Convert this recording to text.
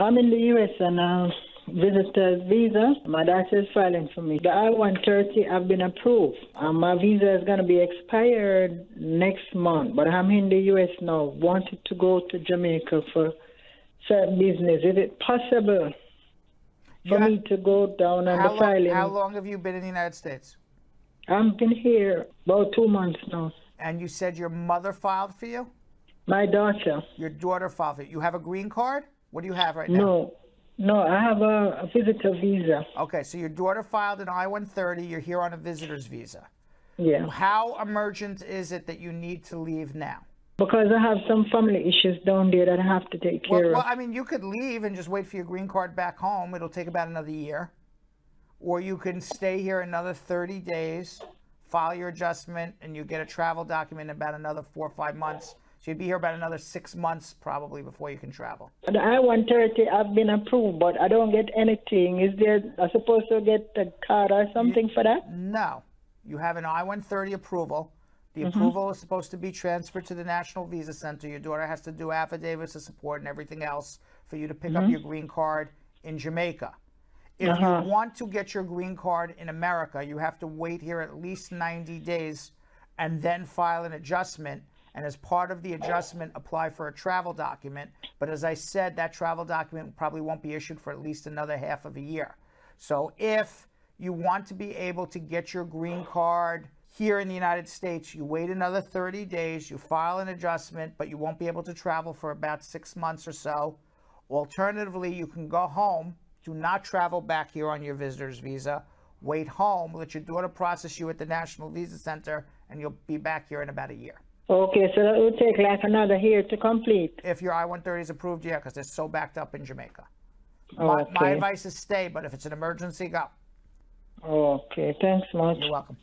I'm in the U.S. and uh, visitor's visa. My daughter is filing for me. The I-130 I've been approved. And my visa is going to be expired next month, but I'm in the U.S. now. Wanted to go to Jamaica for certain business. Is it possible You for me to go down on the long, filing? how long have you been in the United States? I've been here about two months now. And you said your mother filed for you? My daughter. Your daughter filed for you. You have a green card? What do you have right now? No, no, I have a, a visitor visa. Okay, so your daughter filed an I 130. You're here on a visitor's visa. Yeah. How emergent is it that you need to leave now? Because I have some family issues down there that I have to take care well, of. Well, I mean, you could leave and just wait for your green card back home. It'll take about another year. Or you can stay here another 30 days, file your adjustment, and you get a travel document in about another four or five months. So you'd be here about another six months probably before you can travel. The I-130, I've been approved, but I don't get anything. Is there, I supposed to get a card or something for that? No. You have an I 130 approval. The Mm-hmm. approval is supposed to be transferred to the National Visa Center. Your daughter has to do affidavits of support and everything else for you to pick Mm-hmm. up your green card in Jamaica. If Uh-huh. you want to get your green card in America, you have to wait here at least 90 days and then file an adjustment. And as part of the adjustment, apply for a travel document. But as I said, that travel document probably won't be issued for at least another half of a year. So if you want to be able to get your green card here in the United States, you wait another 30 days, you file an adjustment, but you won't be able to travel for about six months or so. Alternatively, you can go home, do not travel back here on your visitor's visa, wait home, let your daughter process you at the National Visa Center, and you'll be back here in about a year. Okay, so that will take like another year to complete. If your I 130 is approved, yeah, because they're so backed up in Jamaica. My, my advice is stay, but if it's an emergency, go. Okay, thanks much. You're welcome.